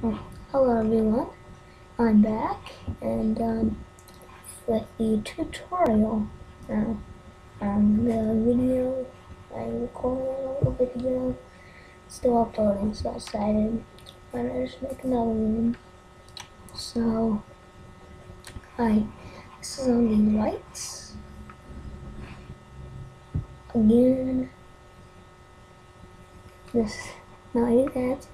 Hello everyone, I'm back and um, with the tutorial now. Um, the video I recorded a little ago, still uploading, so I decided why not just make another one. So, hi, this is on the lights. Again, this, now I did add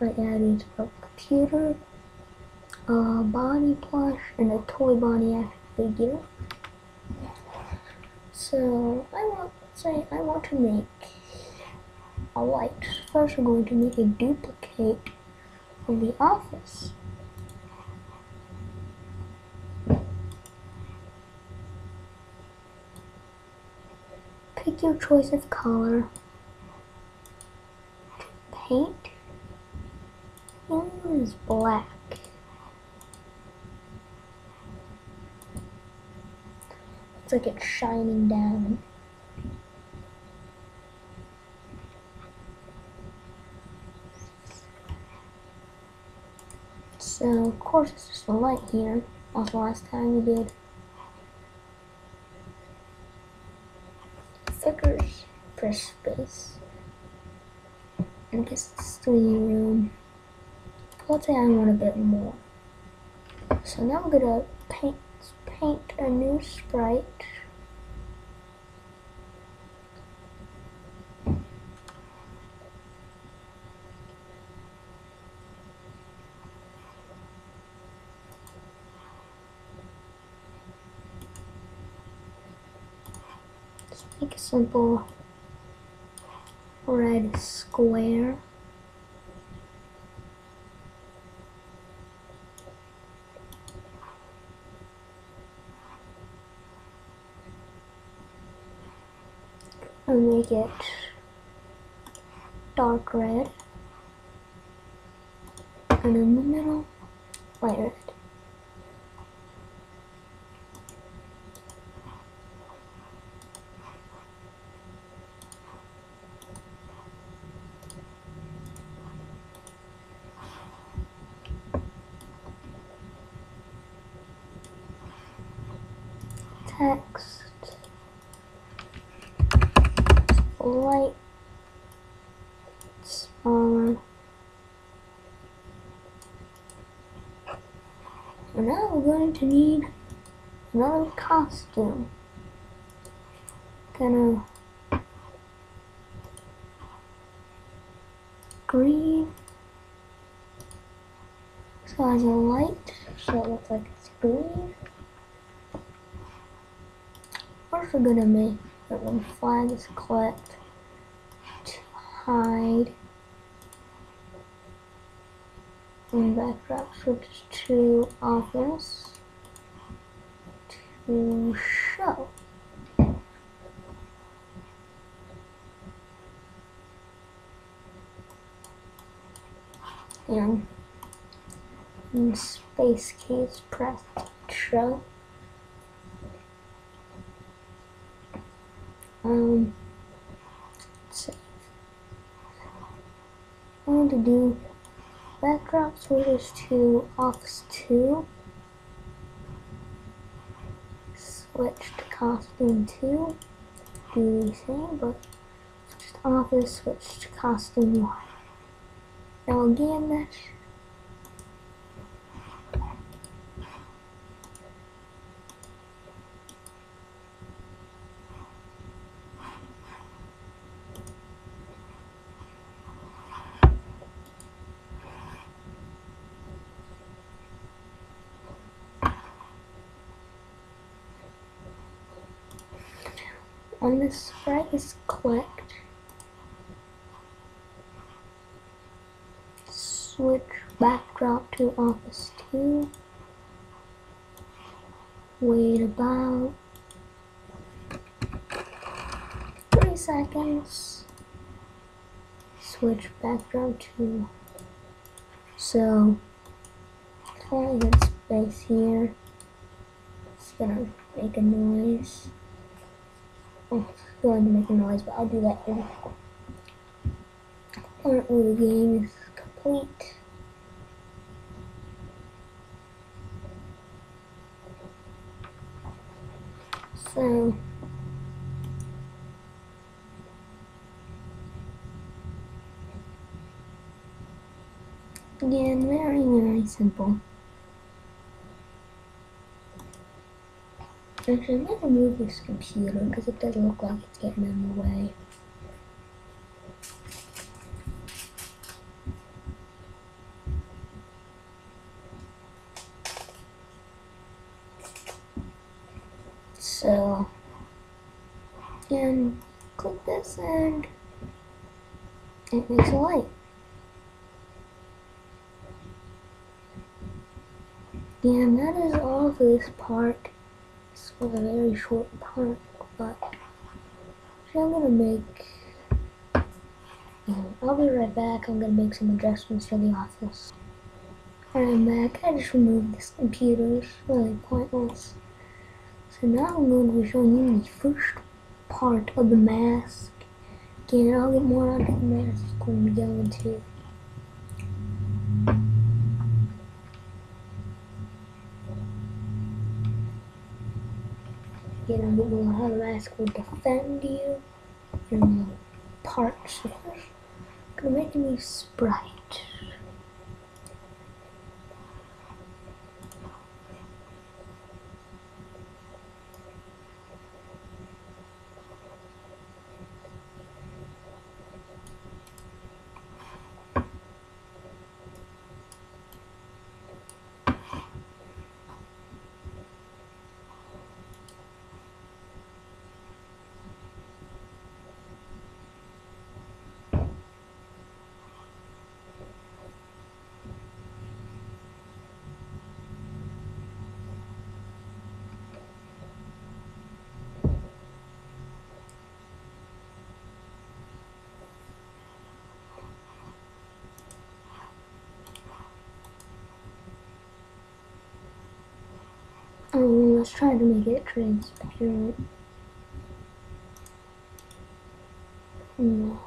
I added a computer, a Bonnie plush, and a toy Bonnie action figure. So I want say I want to make a light. First, we're going to make a duplicate of the office. Pick your choice of color. Paint. One is black. Looks like it's shining down. So, of course, it's just a light here. Also, last time we did figures for space. I guess it's the room. Let's say I want a bit more. So now I'm gonna paint paint a new sprite. Make a simple red square. It dark red and in the middle light red. Text light And now we're going to need another costume. Gonna green. So has a light, so it looks like it's green. First we're gonna make that one flag is collect to hide and backdrop switches to office to show. And in space keys press show. Um, so I'm going to do backdrop switches to Office 2, switch to Costume 2, do the same, but switch to Office, switch to Costume 1. Now again, that's on this sprite is clicked, switch backdrop to office 2 wait about 3 seconds. Switch backdrop to so try to get space here. It's gonna make a noise Oh, to make a noise, but I'll do that later. Currently, the game is complete. So. Again, very, very simple. Actually, I'm gonna move this computer because it doesn't look like it's getting in the way. So, and click this and it makes a light. And that is all for this part. A very short part, but I'm gonna make. I'll be right back. I'm gonna make some adjustments for the office. I'm back. I just removed this computer. It's really pointless. So now I'm going to be showing you the first part of the mask. Again, I'll get more onto the mask when we go into Again, I'll get more how the mask will defend you from parts. So first, I'm gonna sprite. Um, let's try to make it transparent. No.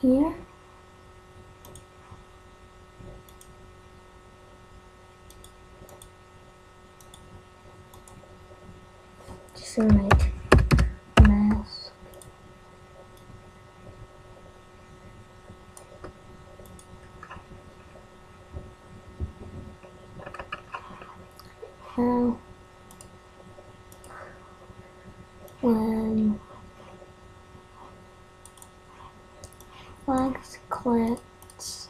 Here. Like mask. Now, when flags collects,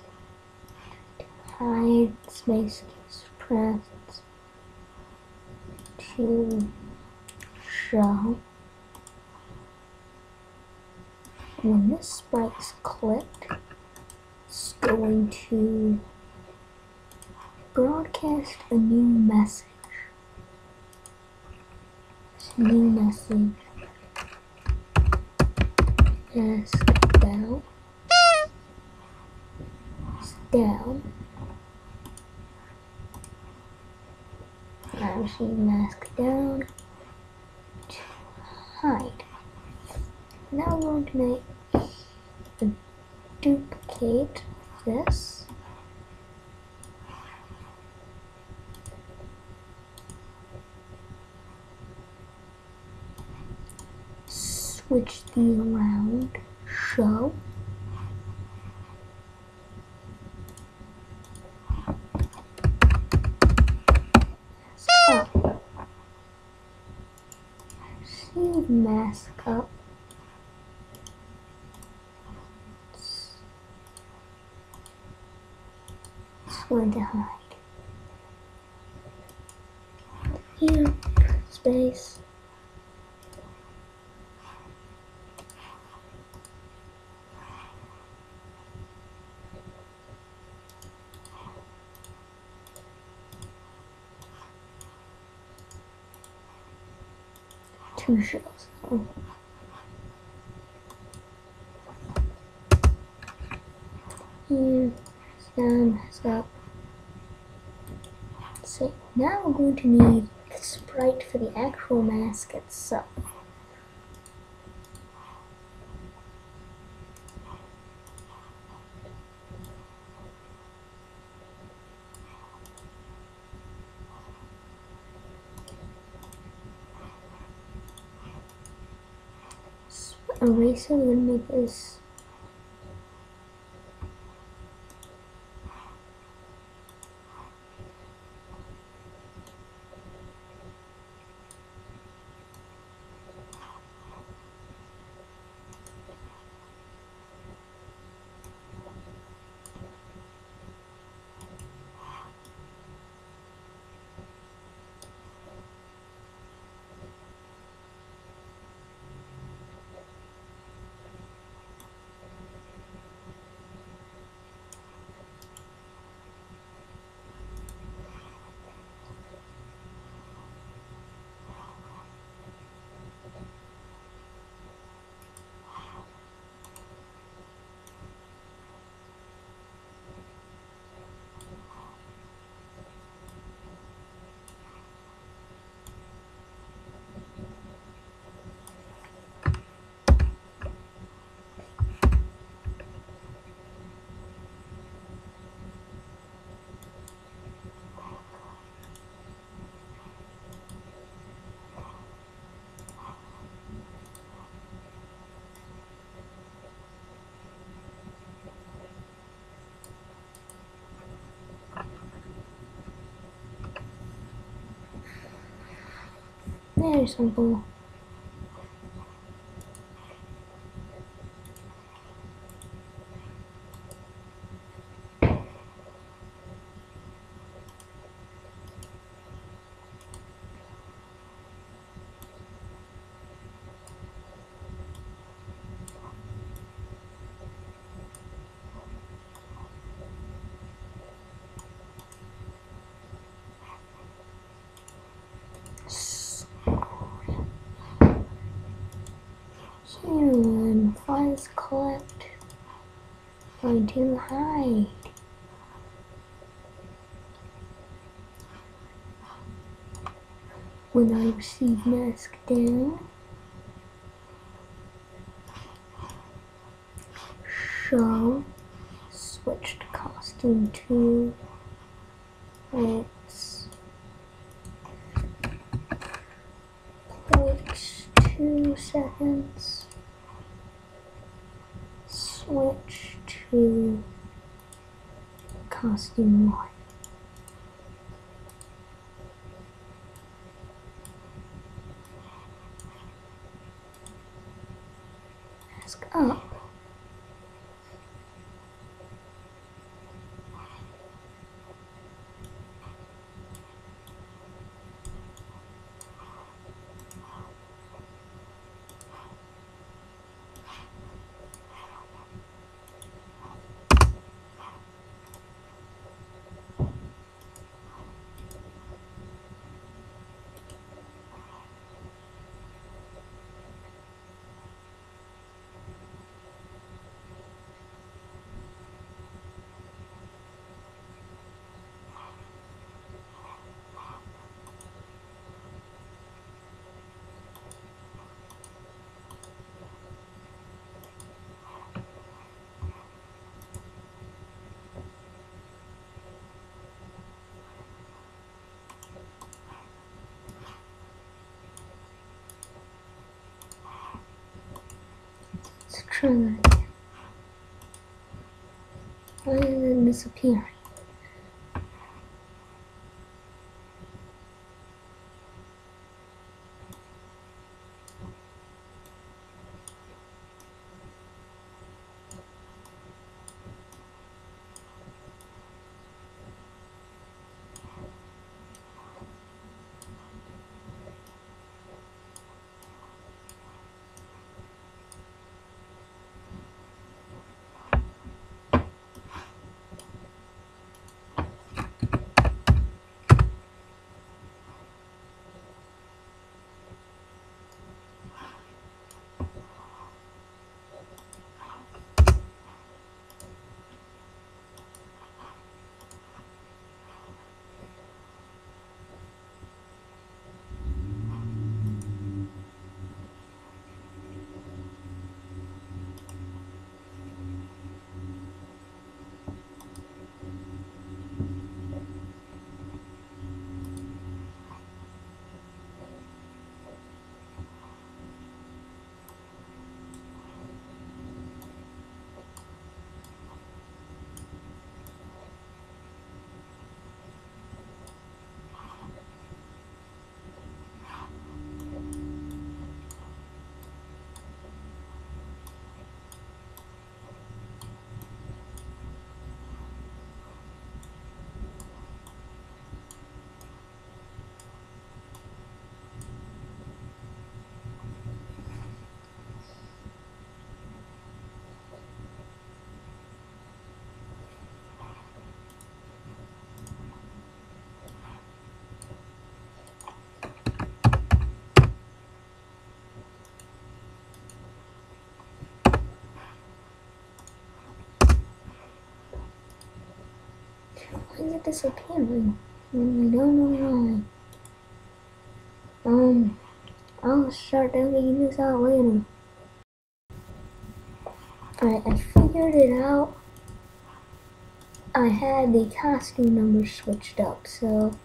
hide space is pressed to show when this sprite's clicked, it's going to broadcast a new message. This new message is down. It's down. I receive mask down hide. Now we're going to make duplicate this. Switch these around. Show. Up. See mask up. It's going to hide. Here, space. Two shells. Oh. Here, down, up. So now we're going to need the sprite for the actual mask itself. Eraser. We're gonna make this Very simple. And files collect going too high. When I receive mask down, show switched costume to let's Wait two seconds switch to costume one. Mask up. Why did it disappearing? Disappearing? Mm, I don't know why. Um, I'll start figuring this out later. Alright, I figured it out. I had the costume numbers switched up, so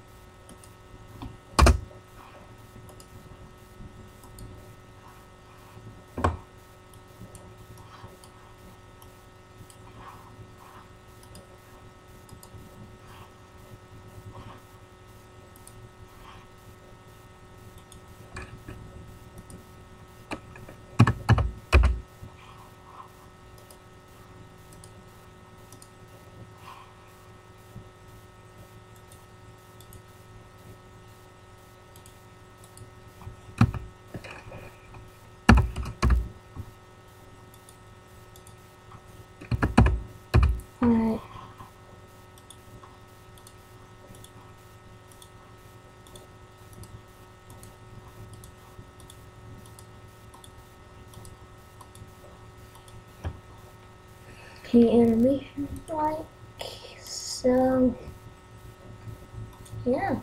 alright. Animation like so yeah.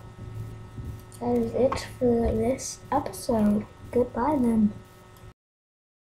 That is it for this episode. Goodbye then.